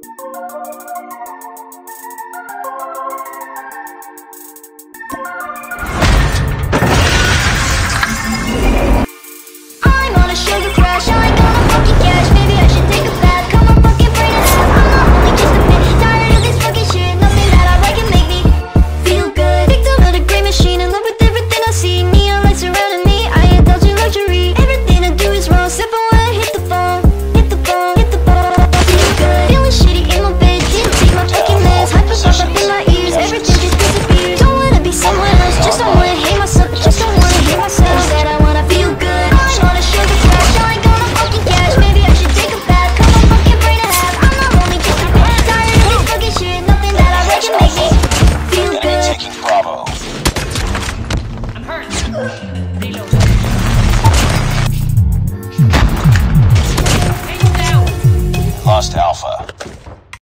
I'm on a sugar crash, Lost Alpha.